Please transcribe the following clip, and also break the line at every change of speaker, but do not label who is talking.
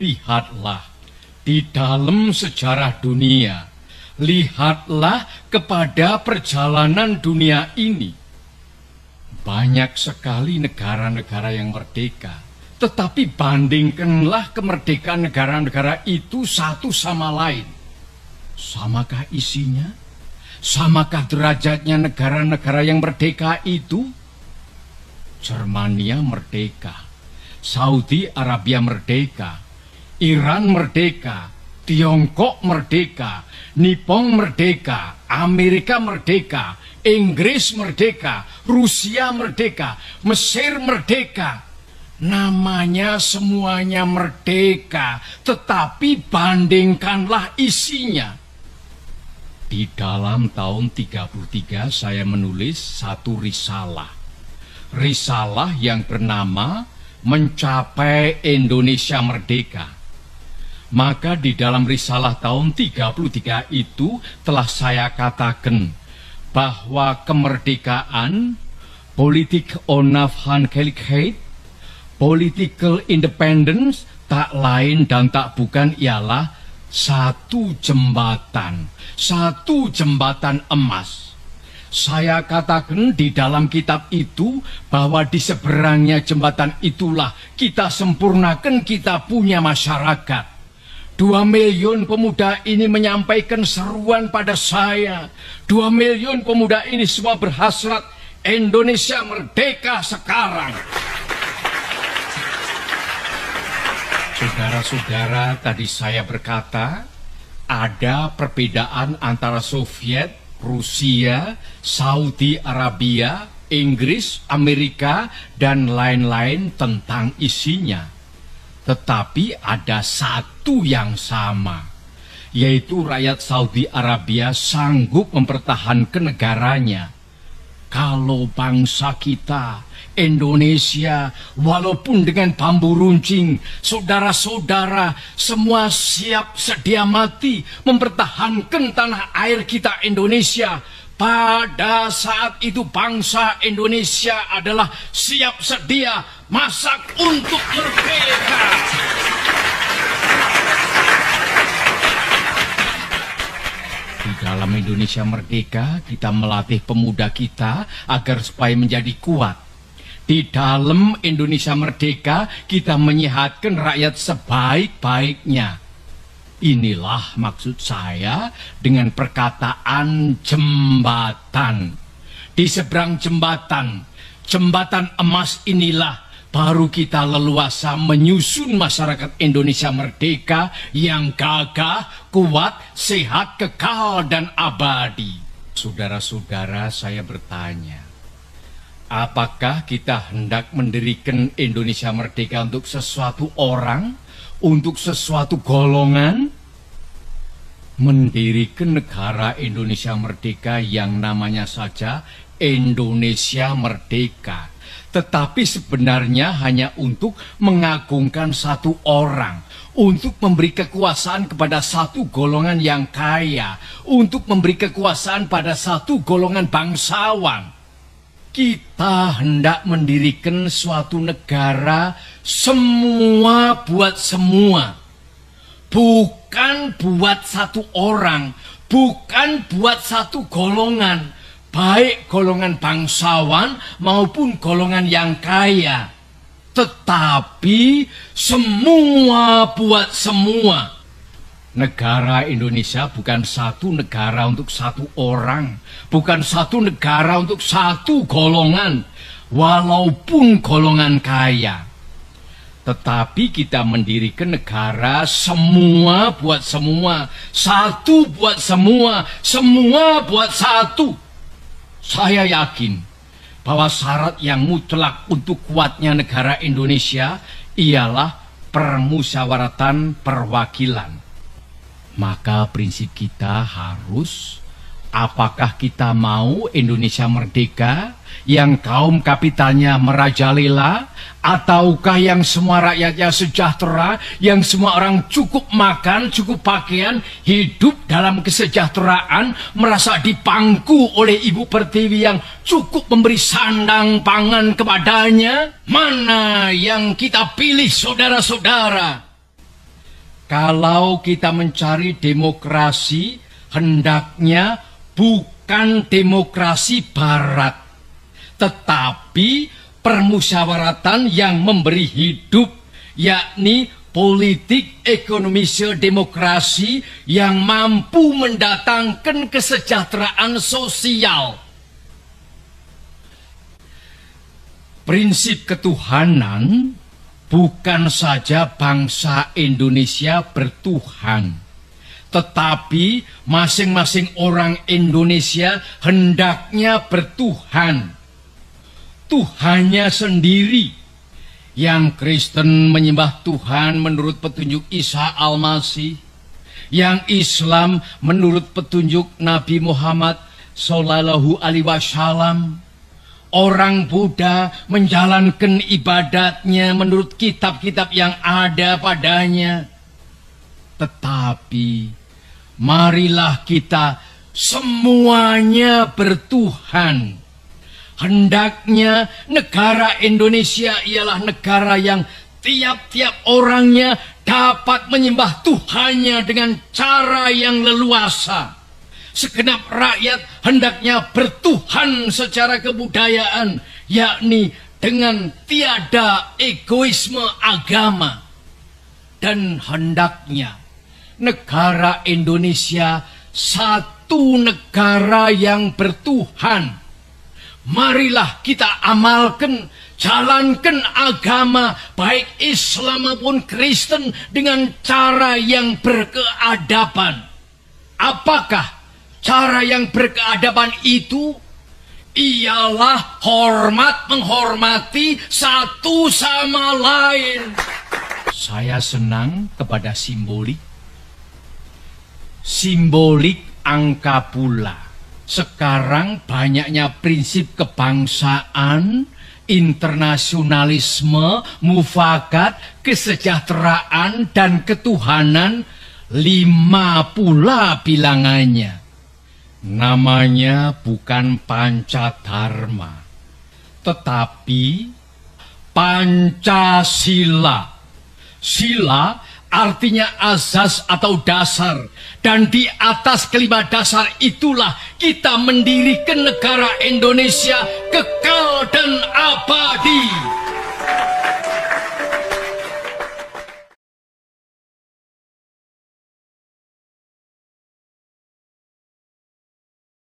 Lihatlah di dalam sejarah dunia, lihatlah kepada perjalanan dunia ini. Banyak sekali negara-negara yang merdeka, tetapi bandingkanlah kemerdekaan negara-negara itu satu sama lain. Samakah isinya? Samakah derajatnya negara-negara yang merdeka itu? Jermania merdeka, Saudi Arabia merdeka, Iran merdeka, Tiongkok merdeka, Nippon merdeka, Amerika merdeka, Inggris merdeka, Rusia merdeka, Mesir merdeka. Namanya semuanya merdeka, tetapi bandingkanlah isinya. Di dalam tahun 33 saya menulis satu risalah. Risalah yang bernama Mencapai Indonesia Merdeka maka di dalam risalah tahun 33 itu telah saya katakan bahwa kemerdekaan, politik onafhankelijkheid, political independence tak lain dan tak bukan ialah satu jembatan, satu jembatan emas. Saya katakan di dalam kitab itu bahwa di seberangnya jembatan itulah kita sempurnakan kita punya masyarakat. Dua miliun pemuda ini menyampaikan seruan pada saya. Dua miliun pemuda ini semua berhasrat Indonesia merdeka sekarang. Saudara-saudara, tadi saya berkata ada perbedaan antara Soviet, Rusia, Saudi Arabia, Inggris, Amerika, dan lain-lain tentang isinya. Tetapi ada satu yang sama, yaitu rakyat Saudi Arabia sanggup mempertahankan negaranya. Kalau bangsa kita, Indonesia, walaupun dengan bambu runcing, saudara-saudara semua siap sedia mati mempertahankan tanah air kita Indonesia, pada saat itu bangsa Indonesia adalah siap sedia masak untuk dalam Indonesia Merdeka, kita melatih pemuda kita agar supaya menjadi kuat. Di dalam Indonesia Merdeka, kita menyehatkan rakyat sebaik-baiknya Inilah maksud saya dengan perkataan jembatan. Di seberang jembatan, jembatan emas inilah baru kita leluasa menyusun masyarakat Indonesia merdeka yang gagah, kuat, sehat, kekal, dan abadi. Saudara-saudara, saya bertanya, apakah kita hendak mendirikan Indonesia merdeka untuk sesuatu orang? untuk sesuatu golongan mendirikan negara Indonesia Merdeka yang namanya saja Indonesia Merdeka. Tetapi sebenarnya hanya untuk mengagungkan satu orang, untuk memberi kekuasaan kepada satu golongan yang kaya, untuk memberi kekuasaan pada satu golongan bangsawan. Kita hendak mendirikan suatu negara semua buat semua. Bukan buat satu orang, bukan buat satu golongan, baik golongan bangsawan maupun golongan yang kaya. Tetapi semua buat semua Negara Indonesia bukan satu negara untuk satu orang, bukan satu negara untuk satu golongan, walaupun golongan kaya. Tetapi kita mendirikan negara semua buat semua, satu buat semua, semua buat satu. Saya yakin bahwa syarat yang mutlak untuk kuatnya negara Indonesia ialah permusyawaratan perwakilan. Maka prinsip kita harus apakah kita mau Indonesia merdeka? Yang kaum kapitalnya merajalela ataukah yang semua rakyatnya sejahtera? Yang semua orang cukup makan cukup pakaian hidup dalam kesejahteraan merasa dipangku oleh ibu pertiwi yang cukup memberi sandang pangan kepadanya? Mana yang kita pilih saudara-saudara? Kalau kita mencari demokrasi, hendaknya bukan demokrasi barat, tetapi permusyawaratan yang memberi hidup, yakni politik ekonomi demokrasi yang mampu mendatangkan kesejahteraan sosial. Prinsip ketuhanan bukan saja bangsa Indonesia bertuhan, tetapi masing-masing orang Indonesia hendaknya bertuhan. Tuhannya sendiri yang Kristen menyembah Tuhan menurut petunjuk Isa Al-Masih, yang Islam menurut petunjuk Nabi Muhammad Sallallahu Alaihi Wasallam, Orang Buddha menjalankan ibadatnya menurut kitab-kitab yang ada padanya. Tetapi marilah kita semuanya bertuhan. Hendaknya negara Indonesia ialah negara yang tiap-tiap orangnya dapat menyembah Tuhannya dengan cara yang leluasa Segenap rakyat hendaknya bertuhan secara kebudayaan, yakni dengan tiada egoisme agama. Dan hendaknya negara Indonesia satu negara yang bertuhan. Marilah kita amalkan, jalankan agama baik Islam maupun Kristen dengan cara yang berkeadaban. Apakah Cara yang berkeadaban itu ialah hormat menghormati satu sama lain. Saya senang kepada simbolik. Simbolik angka pula. Sekarang banyaknya prinsip kebangsaan, internasionalisme, mufakat, kesejahteraan, dan ketuhanan lima pula bilangannya. Namanya bukan Pancadharma, tetapi Pancasila. Sila artinya azas atau dasar. Dan di atas kelima dasar itulah kita mendirikan negara Indonesia kekal dan abadi.